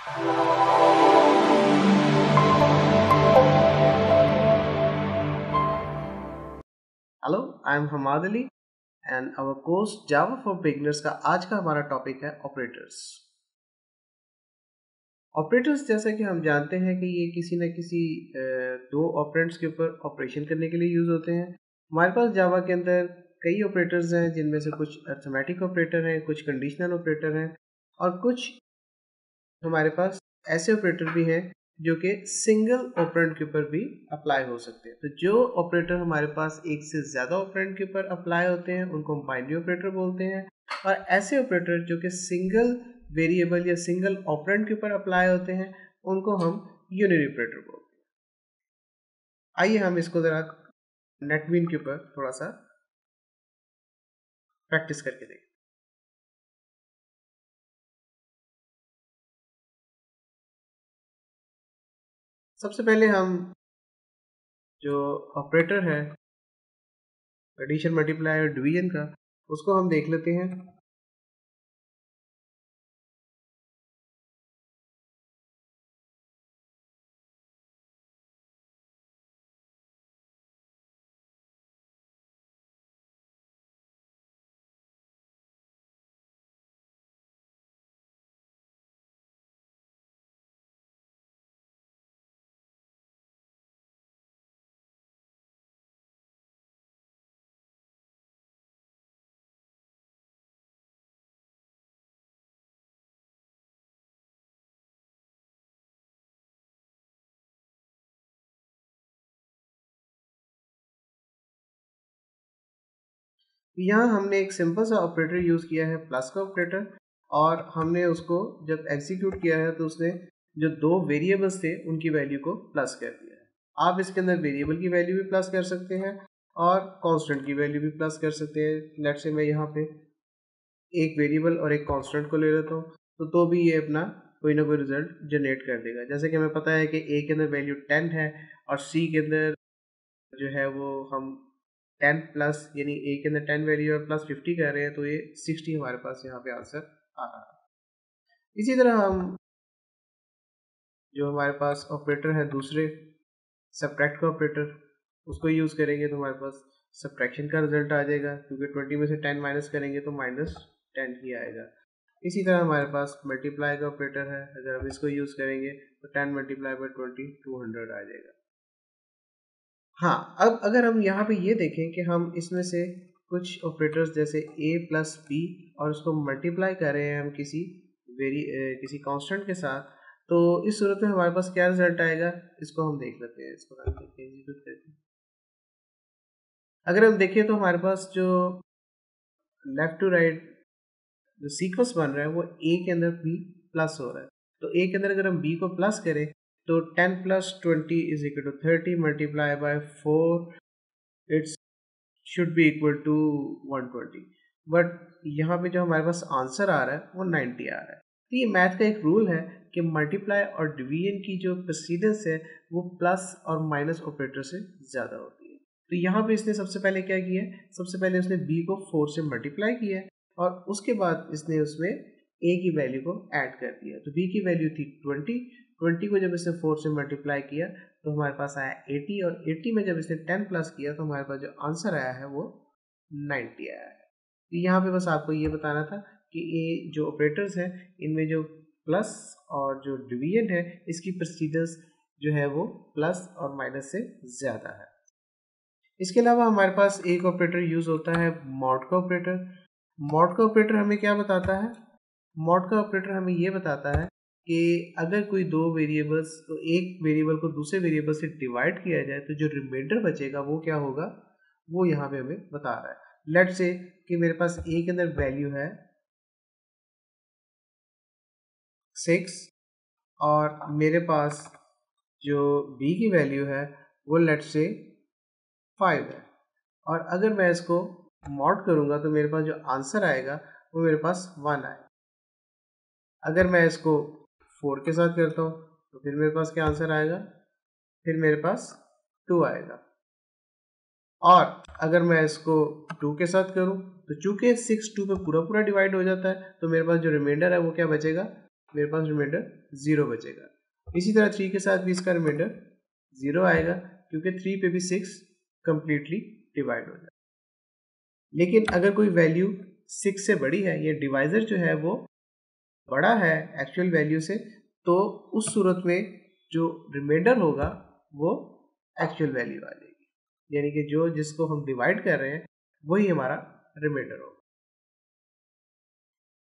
Hello I am Hammad Ali and our course Java for beginners का आज का हमारा टॉपिक है ऑपरेटर्स ऑपरेटर्स जैसा कि हम जानते हैं कि ये किसी न किसी दो ऑपरेंट्स के ऊपर ऑपरेशन करने के लिए यूज़ होते हैं। हमारे पास जावा के अंदर कई ऑपरेटर्स हैं, जिनमें से कुछ अर्थमेटिक ऑपरेटर हैं, कुछ कंडीशनल ऑपरेटर हैं, और कुछ हमारे पास ऐसे ऑपरेटर भी हैं जो कि सिंगल ऑपरेंट के ऊपर भी अप्लाई हो सकते हैं। तो जो ऑपरेटर हमारे पास एक से ज़्यादा ऑपरेंट के ऊपर अप्लाई होते हैं, उनको हम बाइनरी ऑपरेटर बोलते हैं और ऐसे ऑपरेटर जो कि सिंगल वेरिएबल या सिंगल ऑपरेंट के ऊपर अप्लाई होते हैं, उनको हम यूनिरी ऑपरेटर बोलते हैं। आइए हम इसको ज़रा नेटविन के ऊपर थोड़ा सा प्रैक्टिस करके देखें। सबसे पहले हम जो ऑपरेटर है एडिशन मल्टीप्लाई और डिवीज़न का, उसको हम देख लेते हैं। यहाँ हमने एक सिंपल सा ऑपरेटर यूज़ किया है प्लस का ऑपरेटर और हमने उसको जब एग्जीक्यूट किया है तो उसने जो दो वेरिएबल्स थे, उनकी वैल्यू को प्लस कर दिया है। आप इसके अंदर वेरिएबल की वैल्यू भी प्लस कर सकते हैं और कांस्टेंट की वैल्यू भी प्लस कर सकते हैं। लेट से मैं यहाँ पे एक वेरिएबल और एक कांस्टेंट को ले लेता हूँ तो तो भी ये अपना कोई ना कोई रिज़ल्ट जनरेट कर देगा। जैसे कि हमें पता है कि ए के अंदर वैल्यू टेन है और सी के अंदर जो है वो हम टेन प्लस, यानी ए के अंदर टेन वैल्यू और प्लस फिफ्टी कर रहे हैं तो ये सिक्सटी हमारे पास यहाँ पे आंसर आ रहा है। इसी तरह हम जो हमारे पास ऑपरेटर है, दूसरे सब्ट्रैक्ट का ऑपरेटर, उसको यूज़ करेंगे तो हमारे पास सब्ट्रैक्शन का रिज़ल्ट आ जाएगा, क्योंकि ट्वेंटी में से टेन माइनस करेंगे तो माइनस टेन ही आएगा। इसी तरह हमारे पास मल्टीप्लाई का ऑपरेटर है, अगर हम इसको यूज़ करेंगे तो ten multiply by twenty two hundred आ जाएगा। हाँ अब अगर हम यहाँ पे ये देखें कि हम इसमें से कुछ ऑपरेटर्स जैसे ए प्लस बी और उसको मल्टीप्लाई कर रहे हैं हम किसी वेरी किसी कांस्टेंट के साथ तो इस सूरत में हमारे पास क्या रिज़ल्ट आएगा? इसको हम देख लेते हैं, इसको हैं। अगर हम देखें तो हमारे पास जो लेफ़्ट टू राइट जो सीक्वेंस बन रहा है वो ए के अंदर बी प्लस हो रहा है। तो ए के अंदर अगर हम बी को प्लस करें तो 10 plus 20 is equal to 30 multiply by 4 it's should be equal to 120 but यहाँ पे जो हमारे पास आंसर आ रहा है, वो 90 आ रहा है। तो ये मैथ का एक रूल है कि मल्टीप्लाई और डिवीज़न की जो प्रोसीडेंस है, वो प्लस और माइनस ऑपरेटर से ज़्यादा होती है। तो यहाँ पे इसने सबसे पहले क्या किया सबसे पहले उसने बी को फोर से मल्टीप्लाई किया और उसके बाद इसने उसमें ए की वैल्यू को ऐड कर दिया। तो बी की वैल्यू थी ट्वेंटी ट्वेंटी को जब इसने फोर से मल्टीप्लाई किया तो हमारे पास आया एटी, और एटी में जब इसने टेन प्लस किया तो हमारे पास जो आंसर आया है वो नाइन्टी आया है। तो यहाँ पे बस आपको ये बताना था कि ये जो ऑपरेटर्स हैं, इनमें जो प्लस और जो डिवीज़न है, इसकी प्रोसीजर्स जो है वो प्लस और माइनस से ज़्यादा है। इसके अलावा हमारे पास एक ऑपरेटर यूज़ होता है, मॉड का ऑपरेटर। मॉड का ऑपरेटर हमें क्या बताता है? मॉड का ऑपरेटर हमें ये बताता है कि अगर कोई दो वेरिएबल्स तो एक वेरिएबल को दूसरे वेरिएबल से डिवाइड किया जाए तो जो रिमाइंडर बचेगा, वो क्या होगा? वो यहाँ पे हमें बता रहा है। लेट से कि मेरे पास ए के अंदर वैल्यू है सिक्स और मेरे पास जो बी की वैल्यू है, वो लेट से फाइव है। और अगर मैं इसको मॉड करूँगा तो मेरे पास जो आंसर आएगा, वो मेरे पास वन आए अगर मैं इसको फोर के साथ करता हूँ तो फिर मेरे पास क्या आंसर आएगा? फिर मेरे पास टू आएगा। और अगर मैं इसको टू के साथ करूँ तो चूँकि सिक्स टू पे पूरा पूरा डिवाइड हो जाता है तो मेरे पास जो रिमाइंडर है वो क्या बचेगा? मेरे पास रिमाइंडर ज़ीरो बचेगा। इसी तरह थ्री के साथ भी इसका रिमाइंडर ज़ीरो आएगा, क्योंकि थ्री पे भी सिक्स कंप्लीटली डिवाइड हो जाए लेकिन अगर कोई वैल्यू सिक्स से बड़ी है, या डिवाइजर जो है वो बड़ा है एक्चुअल वैल्यू से तो उस सूरत में जो रिमाइंडर होगा, वो एक्चुअल वैल्यू आ जाएगी। यानी कि जो जिसको हम डिवाइड कर रहे हैं, वही हमारा रिमाइंडर होगा।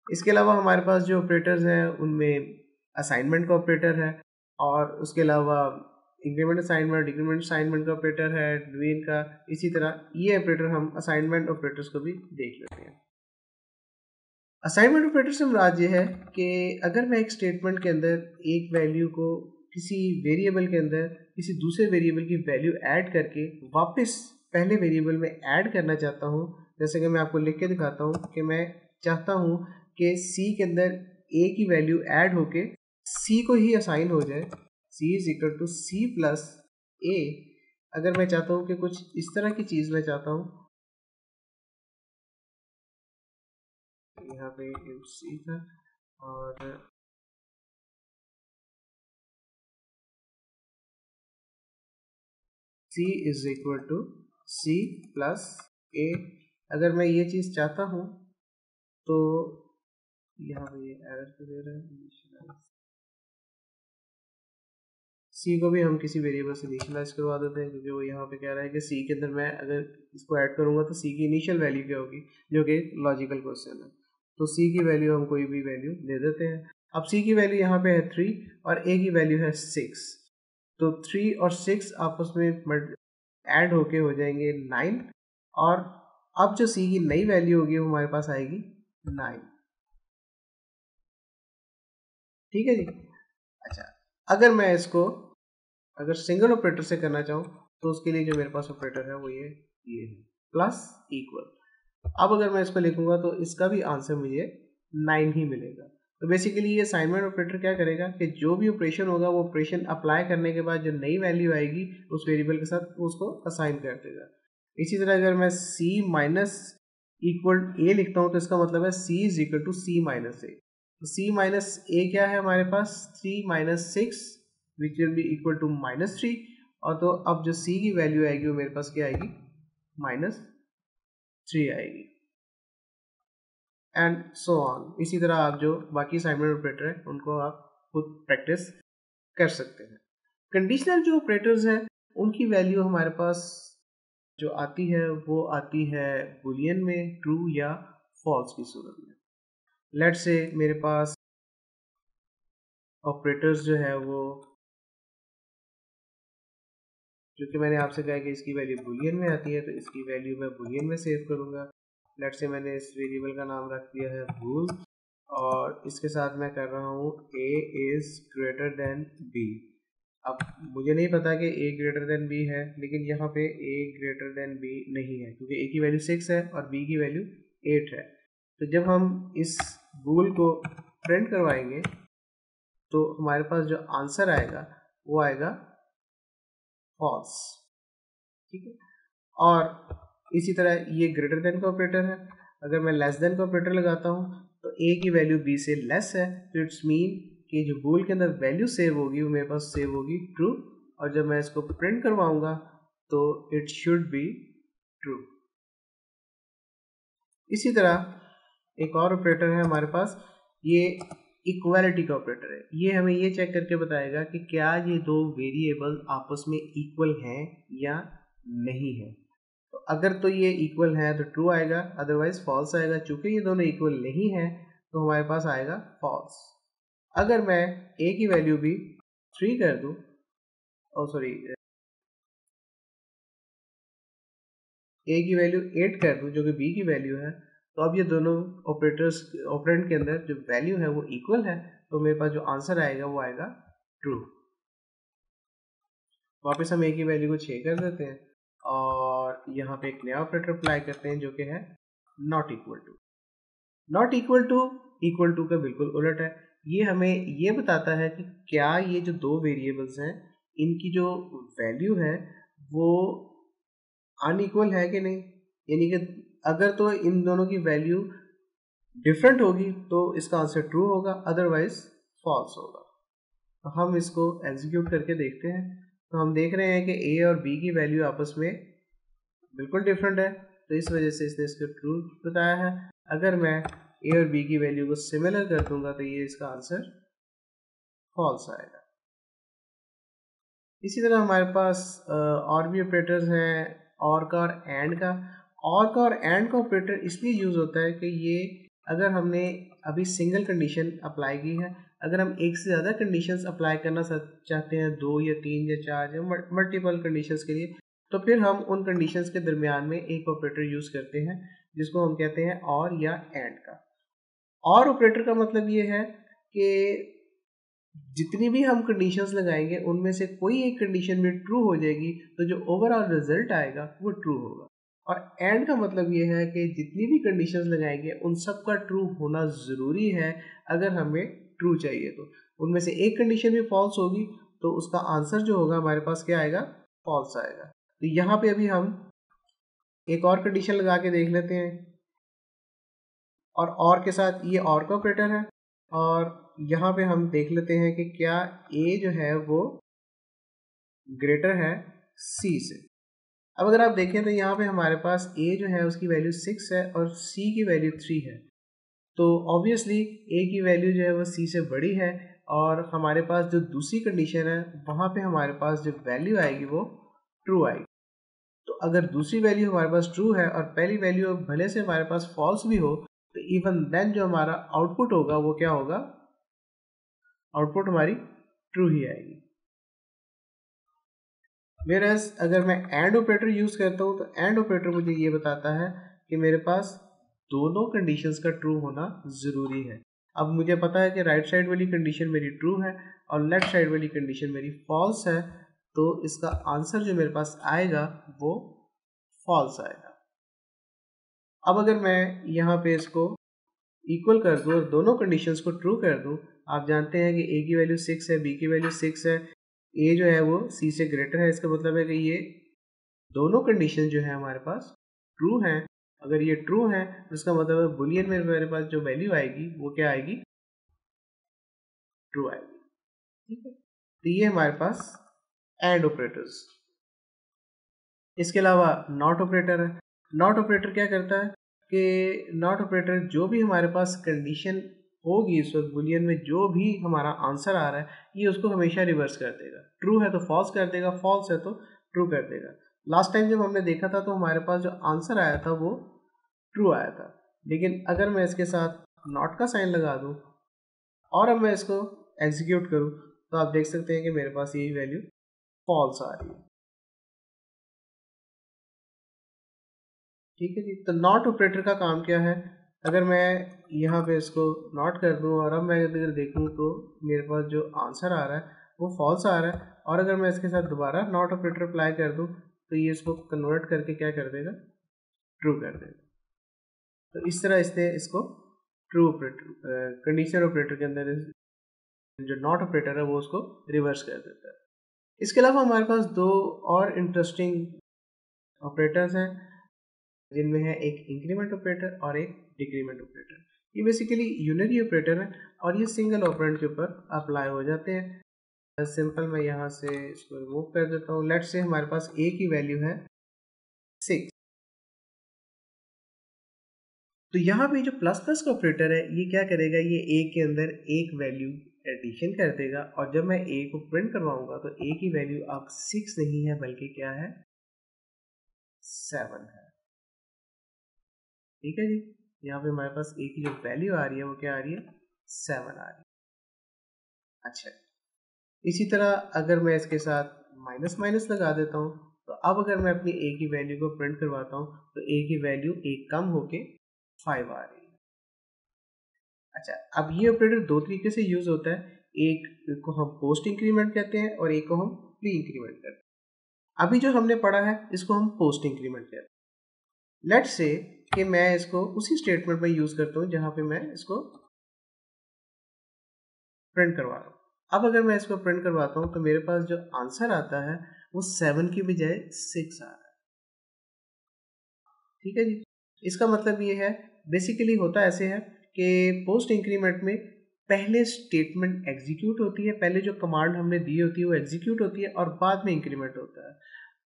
इसके अलावा हमारे पास जो ऑपरेटर्स हैं, उनमें असाइनमेंट का ऑपरेटर है, और उसके अलावा इंक्रीमेंट असाइनमेंट डिक्रीमेंट असाइनमेंट का ऑपरेटर है ड्वीन का, इसी तरह ये ऑपरेटर हम असाइनमेंट ऑपरेटर्स को भी देख लेते हैं। असाइनमेंट ऑपरेटर से मुराद ये है कि अगर मैं एक स्टेटमेंट के अंदर एक वैल्यू को किसी वेरिएबल के अंदर किसी दूसरे वेरिएबल की वैल्यू ऐड करके वापस पहले वेरिएबल में ऐड करना चाहता हूँ, जैसे कि मैं आपको लिख के दिखाता हूँ कि मैं चाहता हूँ कि सी के अंदर ए की वैल्यू ऐड होके सी को ही असाइन हो जाए। C is equal to C plus A अगर मैं चाहता हूँ कि कुछ इस तरह की चीज़ मैं चाहता हूँ यहाँ पे सी था और C is equal to C plus A अगर मैं ये चीज़ चाहता हूँ तो यहाँ पे ये एरर तो दे रहा है सी को भी हम किसी वेरिएबल से इनिशियलाइज करवा देते हैं, क्योंकि वो यहाँ पे कह रहा है कि सी के अंदर मैं अगर इसको ऐड करूँगा तो सी की इनिशियल वैल्यू क्या होगी, जो कि लॉजिकल क्वेश्चन है। तो सी की वैल्यू हम कोई भी वैल्यू दे देते हैं। अब सी की वैल्यू यहाँ पे है थ्री और ए की वैल्यू है सिक्स तो थ्री और सिक्स आपस में ऐड होके हो जाएँगे नाइन और अब जो सी की नई वैल्यू होगी वो हमारे पास आएगी नाइन ठीक है जी? अच्छा अगर मैं इसको, अगर सिंगल ऑपरेटर से करना चाहूँ तो उसके लिए जो मेरे पास ऑपरेटर है वो ये ये प्लस इक्वल अब अगर मैं इसको लिखूँगा तो इसका भी आंसर मुझे नाइन ही मिलेगा। तो बेसिकली ये असाइनमेंट ऑपरेटर क्या करेगा कि जो भी ऑपरेशन होगा, वो ऑपरेशन अप्लाई करने के बाद जो नई वैल्यू आएगी, उस वेरिएबल के साथ उसको असाइन कर देगा। इसी तरह अगर मैं सी माइनस इक्वल ए लिखता हूँ तो इसका मतलब है C is equal to C minus A तो सी माइनस ए क्या है हमारे पास? Three minus six which will be equal to minus three और तो अब जो सी की वैल्यू आएगी, वो मेरे पास क्या आएगी? माइनस थ्री आएगी एंड सो ऑन इसी तरह आप जो बाकी असाइनमेंट ऑपरेटर है, उनको आप खुद प्रैक्टिस कर सकते हैं। कंडीशनल जो ऑपरेटर्स हैं, उनकी वैल्यू हमारे पास जो आती है, वो आती है बुलियन में ट्रू या फॉल्स की सूरत में। लेट से मेरे पास ऑपरेटर्स जो है, वो जो कि मैंने आपसे कहा कि इसकी वैल्यू बुलियन में आती है तो इसकी वैल्यू मैं बुलियन में सेव करूँगा। लेट से मैंने इस वेरिएबल का नाम रख दिया है बुल और इसके साथ मैं कर रहा हूँ A is greater than B अब मुझे नहीं पता कि ए ग्रेटर देन बी है, लेकिन यहाँ पे ए ग्रेटर देन बी नहीं है, क्योंकि ए की वैल्यू सिक्स है और बी की वैल्यू एट है। तो जब हम इस बुल को प्रिंट करवाएँगे तो हमारे पास जो आंसर आएगा, वो आएगा फॉल्स ठीक है? और इसी तरह ये ग्रेटर देन का ऑपरेटर है। अगर मैं लेस देन का ऑपरेटर लगाता हूँ तो ए की वैल्यू बी से लेस है। तो इट्स मीन कि जो बोल के अंदर वैल्यू सेव होगी, वो मेरे पास सेव होगी ट्रू और जब मैं इसको प्रिंट करवाऊँगा तो इट शुड बी ट्रू इसी तरह एक और ऑपरेटर है हमारे पास। ये इक्वालिटी का ऑपरेटर है। ये हमें ये चेक करके बताएगा कि क्या ये दो वेरिएबल आपस में इक्वल हैं या नहीं है। तो अगर तो ये इक्वल है तो ट्रू आएगा अदरवाइज़ फॉल्स आएगा। चूँकि ये दोनों इक्वल नहीं है तो हमारे पास आएगा फॉल्स अगर मैं ए की वैल्यू भी थ्री कर दूँ और सॉरी ए की वैल्यू एट कर दूँ, जो कि बी की वैल्यू है तो अब ये दोनों ऑपरेटर्स ऑपरेंट के अंदर जो वैल्यू है वो इक्वल है तो मेरे पास जो आंसर आएगा वो आएगा ट्रू वापस हम एक की वैल्यू को छः कर देते हैं और यहाँ पे एक नया ऑपरेटर अप्लाई करते हैं जो कि है not equal to not equal to equal to का बिल्कुल उलट है। ये हमें ये बताता है कि क्या ये जो दो वेरिएबल्स हैं, इनकी जो वैल्यू है वो अनइक्वल है कि नहीं? यानी कि अगर तो इन दोनों की वैल्यू डिफरेंट होगी तो इसका आंसर ट्रू होगा अदरवाइज़ फॉल्स होगा। तो हम इसको एग्जीक्यूट करके देखते हैं। तो हम देख रहे हैं कि ए और बी की वैल्यू आपस में बिल्कुल डिफरेंट है। तो इस वजह से इसने इसको ट्रू बताया है। अगर मैं ए और बी की वैल्यू को सिमिलर कर दूँगा तो ये इसका आंसर फॉल्स आएगा। इसी तरह हमारे पास और भी ऑपरेटर्स हैं और का और एंड का। और का और एंड का ऑपरेटर इसलिए यूज़ होता है कि ये अगर हमने अभी सिंगल कंडीशन अप्लाई की है, अगर हम एक से ज़्यादा कंडीशंस अप्लाई करना चाहते हैं, दो या तीन या चार या मल्टीपल कंडीशंस के लिए तो फिर हम उन कंडीशंस के दरमियान में एक ऑपरेटर यूज़ करते हैं, जिसको हम कहते हैं और या एंड का। और ऑपरेटर का मतलब ये है कि जितनी भी हम कंडीशंस लगाएँगे, उनमें से कोई एक कंडीशन में ट्रू हो जाएगी तो जो ओवरऑल रिज़ल्ट आएगा, वो ट्रू होगा। और एंड का मतलब ये है कि जितनी भी कंडीशंस लगाएँगे, उन सब का ट्रू होना ज़रूरी है, अगर हमें ट्रू चाहिए तो। उनमें से एक कंडीशन भी फॉल्स होगी तो उसका आंसर जो होगा हमारे पास क्या आएगा? फॉल्स आएगा। तो यहाँ पे अभी हम एक और कंडीशन लगा के देख लेते हैं। और और के साथ ये और का ऑपरेटर है। और यहाँ पे हम देख लेते हैं कि क्या ए जो है वो ग्रेटर है सी से। अब अगर आप देखें तो यहाँ पे हमारे पास ए जो है उसकी वैल्यू सिक्स है और सी की वैल्यू थ्री है। तो ऑब्वियसली ए की वैल्यू जो है वो सी से बड़ी है और हमारे पास जो दूसरी कंडीशन है, वहाँ पे हमारे पास जो वैल्यू आएगी वो ट्रू आएगी। तो अगर दूसरी वैल्यू हमारे पास ट्रू है और पहली वैल्यू भले से हमारे पास फॉल्स भी हो तो इवन देन जो हमारा आउटपुट होगा वो क्या होगा? आउटपुट हमारी ट्रू ही आएगी। वेरस अगर मैं एंड ऑपरेटर यूज़ करता हूँ तो एंड ऑपरेटर मुझे ये बताता है कि मेरे पास दोनों कंडीशंस का ट्रू होना ज़रूरी है। अब मुझे पता है कि राइट right साइड वाली कंडीशन मेरी ट्रू है और लेफ़्ट साइड वाली कंडीशन मेरी फॉल्स है तो इसका आंसर जो मेरे पास आएगा, वो फॉल्स आएगा। अब अगर मैं यहाँ पे इसको इक्वल कर दूँ और दोनों कंडीशंस को ट्रू कर दूँ, आप जानते हैं कि ए की वैल्यू सिक्स है बी की वैल्यू सिक्स है ए जो है वो सी से ग्रेटर है, इसका मतलब है कि ये दोनों कंडीशन जो है हमारे पास ट्रू हैं। अगर ये ट्रू है तो इसका मतलब है बुलियन में मेरे पास जो वैल्यू आएगी, वो क्या आएगी? ट्रू आएगी। ठीक है? तो ये हमारे पास एंड ऑपरेटर्स इसके अलावा नॉट ऑपरेटर है। नॉट ऑपरेटर क्या करता है कि नॉट ऑपरेटर जो भी हमारे पास कंडीशन होगी इस वक्त बुलियन में जो भी हमारा आंसर आ रहा है, ये उसको हमेशा रिवर्स कर देगा। ट्रू है तो फॉल्स कर देगा फॉल्स है तो ट्रू कर देगा। लास्ट टाइम जब हमने देखा था तो हमारे पास जो आंसर आया था वो ट्रू आया था। लेकिन अगर मैं इसके साथ नॉट का साइन लगा दूँ और अब मैं इसको एग्जीक्यूट करूँ तो आप देख सकते हैं कि मेरे पास यही वैल्यू फॉल्स आ रही है। ठीक है जी? तो नॉट ऑपरेटर का काम क्या है? अगर मैं यहाँ पे इसको नॉट कर दूँ और अब मैं अगर देखूँ तो मेरे पास जो आंसर आ रहा है, वो फॉल्स आ रहा है। और अगर मैं इसके साथ दोबारा नॉट ऑपरेटर अप्लाई कर दूँ तो ये इसको कन्वर्ट करके क्या कर देगा? ट्रू कर देगा। तो इस तरह इसने इसको ट्रू ऑपरेटर कंडीशनर ऑपरेटर के अंदर जो नॉट ऑपरेटर है, वो उसको रिवर्स कर देता है। इसके अलावा हमारे पास दो और इंटरेस्टिंग ऑपरेटर्स हैं। जिनमें है एक इंक्रीमेंट ऑपरेटर और एक डिक्रीमेंट ऑपरेटर ये बेसिकली यूनरी ऑपरेटर है और ये सिंगल ऑपरेंट के ऊपर अप्लाई हो जाते हैं. सिंपल मैं यहाँ से इसको रिमूव कर देता हूँ. लेट से हमारे पास ए की वैल्यू है सिक्स तो यहाँ पे जो प्लस प्लस का ऑपरेटर है, ये क्या करेगा? ये ए के अंदर एक वैल्यू एडिशन कर देगा और जब मैं ए को प्रिंट करवाऊँगा तो ए की वैल्यू अब सिक्स नहीं है, बल्कि क्या है? सेवन है। ठीक है जी? यहाँ पे हमारे पास ए की जो वैल्यू आ रही है, वो क्या आ रही है? सेवन आ रही है। अच्छा इसी तरह अगर मैं इसके साथ माइनस माइनस लगा देता हूँ तो अब अगर मैं अपनी ए की वैल्यू को प्रिंट करवाता हूँ तो ए की वैल्यू एक कम होके फाइव आ रही है। अच्छा अब ये ऑपरेटर दो तरीके से यूज़ होता है। एक को हम पोस्ट इंक्रीमेंट कहते हैं और एक को हम प्री इंक्रीमेंट कहते हैं। अभी जो हमने पढ़ा है, इसको हम पोस्ट इंक्रीमेंट कहते हैं। लेट से कि मैं इसको उसी स्टेटमेंट में यूज़ करता हूँ जहाँ पे मैं इसको प्रिंट करवा रहा हूँ। अब अगर मैं इसको प्रिंट करवाता हूँ तो मेरे पास जो आंसर आता है वो सेवन की बजाय सिक्स आ रहा है। ठीक है जी? इसका मतलब ये है बेसिकली होता ऐसे है कि पोस्ट इंक्रीमेंट में पहले स्टेटमेंट एग्जीक्यूट होती है, पहले जो कमांड हमने दी होती है वो एग्जीक्यूट होती है और बाद में इंक्रीमेंट होता है।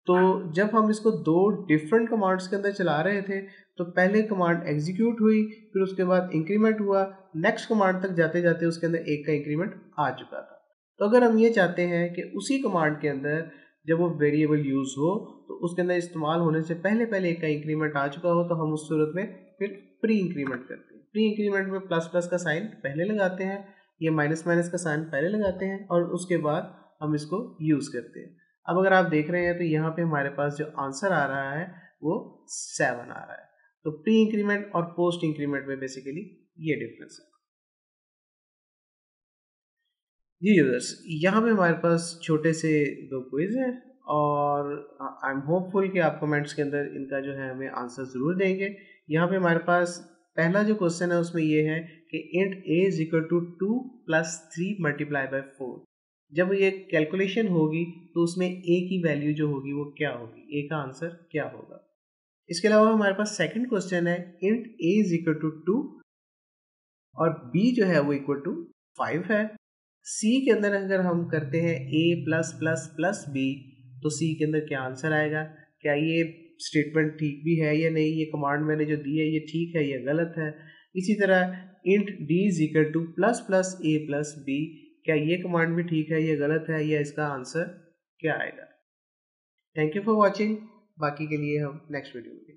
तो जब हम इसको दो डिफरेंट कमांड्स के अंदर चला रहे थे तो पहले कमांड एग्जीक्यूट हुई, फिर उसके बाद इंक्रीमेंट हुआ नेक्स्ट कमांड तक जाते जाते उसके अंदर एक का इंक्रीमेंट आ चुका था। तो अगर हम ये चाहते हैं कि उसी कमांड के अंदर जब वो वेरिएबल यूज़ हो तो उसके अंदर इस्तेमाल होने से पहले पहले एक का इंक्रीमेंट आ चुका हो तो हम उस सूरत में फिर प्री इंक्रीमेंट करते हैं। प्री इंक्रीमेंट में प्लस प्लस का साइन पहले लगाते हैं, ये माइनस माइनस का साइन पहले लगाते हैं, और उसके बाद हम इसको यूज़ करते हैं। अब अगर आप देख रहे हैं तो यहाँ पे हमारे पास जो आंसर आ रहा है, वो सेवन आ रहा है। तो प्री इंक्रीमेंट और पोस्ट इंक्रीमेंट में बेसिकली ये डिफरेंस है। जी यूज़र्स यहाँ पे हमारे पास छोटे से दो क्विज हैं और आई एम होपफुल कि आप कमेंट्स के अंदर इनका जो है हमें आंसर ज़रूर देंगे। यहाँ पे हमारे पास पहला जो क्वेश्चन है, उसमें ये है कि int A is equal to two plus three multiply by four जब ये कैलकुलेशन होगी तो उसमें ए की वैल्यू जो होगी, वो क्या होगी? ए का आंसर क्या होगा? इसके अलावा हमारे पास सेकंड क्वेश्चन है int A is equal to two और बी जो है, वो इक्वल टू फाइव है। सी के अंदर अगर हम करते हैं A plus plus plus B तो सी के अंदर क्या आंसर आएगा? क्या ये स्टेटमेंट ठीक भी है या नहीं? ये कमांड मैंने जो दी है, ये ठीक है या गलत है? इसी तरह int D is equal to plus plus A plus B क्या ये कमांड भी ठीक है, ये गलत है, या इसका आंसर क्या आएगा? थैंक यू फॉर वॉचिंग बाकी के लिए हम नेक्स्ट वीडियो में